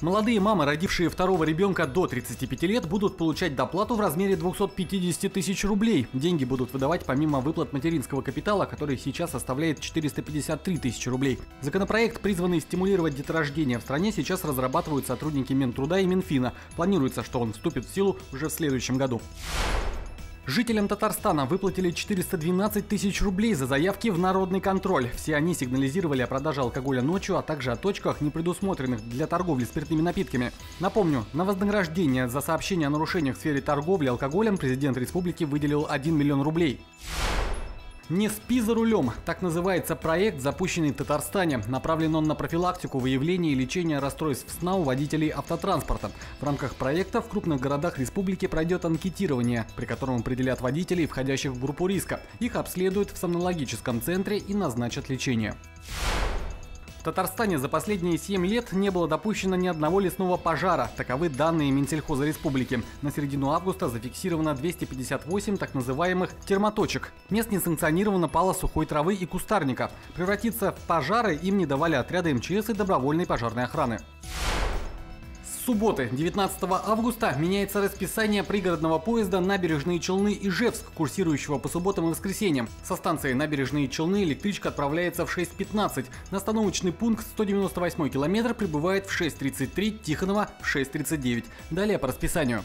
Молодые мамы, родившие второго ребенка до 35 лет, будут получать доплату в размере 250 тысяч рублей. Деньги будут выдавать помимо выплат материнского капитала, который сейчас составляет 453 тысячи рублей. Законопроект, призванный стимулировать деторождение в стране, сейчас разрабатывают сотрудники Минтруда и Минфина. Планируется, что он вступит в силу уже в следующем году. Жителям Татарстана выплатили 412 тысяч рублей за заявки в народный контроль. Все они сигнализировали о продаже алкоголя ночью, а также о точках, не предусмотренных для торговли спиртными напитками. Напомню, на вознаграждение за сообщение о нарушениях в сфере торговли алкоголем президент республики выделил 1 миллион рублей. «Не спи за рулем» – так называется проект, запущенный в Татарстане. Направлен он на профилактику, выявление и лечение расстройств сна у водителей автотранспорта. В рамках проекта в крупных городах республики пройдет анкетирование, при котором определят водителей, входящих в группу риска. Их обследуют в сомнологическом центре и назначат лечение. Татарстане за последние 7 лет не было допущено ни одного лесного пожара. Таковы данные Минсельхоза Республики. На середину августа зафиксировано 258 так называемых термоточек. Мест несанкционированно пало сухой травы и кустарника. Превратиться в пожары им не давали отряды МЧС и добровольной пожарной охраны субботы, 19 августа, меняется расписание пригородного поезда «Набережные Челны» Ижевск, курсирующего по субботам и воскресеньям. Со станции «Набережные Челны» электричка отправляется в 6.15. На остановочный пункт 198 километр прибывает в 6.33, Тихонова в 6.39. Далее по расписанию.